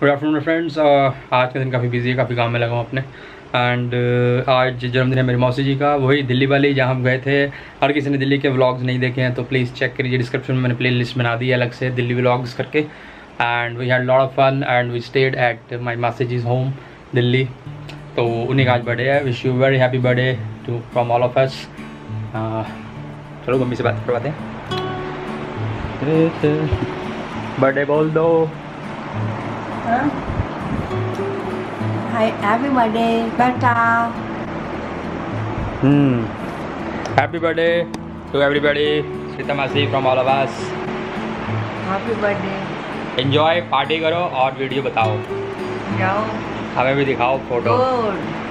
Good afternoon friends आज का दिन काफ़ी बिज़ी है काफ़ी काम में लगा हूँ अपने। एंड uh, आज जन्मदिन है मेरी मौसी जी का वही दिल्ली वाली जहाँ हम गए थे। हर किसी ने दिल्ली के व्लॉग्स नहीं देखे हैं तो प्लीज़ चेक करिए डिस्क्रिप्शन में मैंने प्ले लिस्ट बना दी है अलग से दिल्ली व्लॉग्स करके। And we had lot of fun and we stayed at my masi जीज home Delhi. तो उन्हीं का आज बर्थडे है। Wish you very happy birthday to from all of us चलो मम्मी से बात करवाते हैं। बर्थडे बोल दो। Hi, everybody. Beta. Hmm. Happy birthday to everybody. Sita Masi from all of us. Happy birthday. Enjoy, party करो और वीडियो बताओ जाओ हमें भी दिखाओ फ़ोटो गुड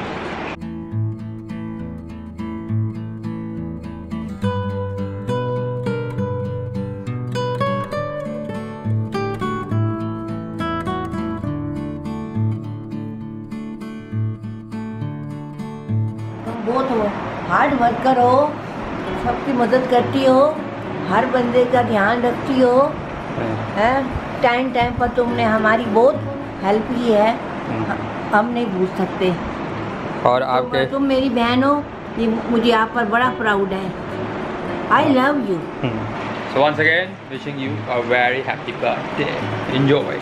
बहुत हो। हार्ड वर्कर हो सबकी मदद करती हो हर बंदे का ध्यान रखती हो। टाइम टाइम पर तुमने हमारी बहुत हेल्प की है। हम नहीं भूल सकते। और आपके तुम मेरी बहन हो ये मुझे आप पर बड़ा प्राउड है। I love you so once again wishing you a very happy birthday. Enjoy.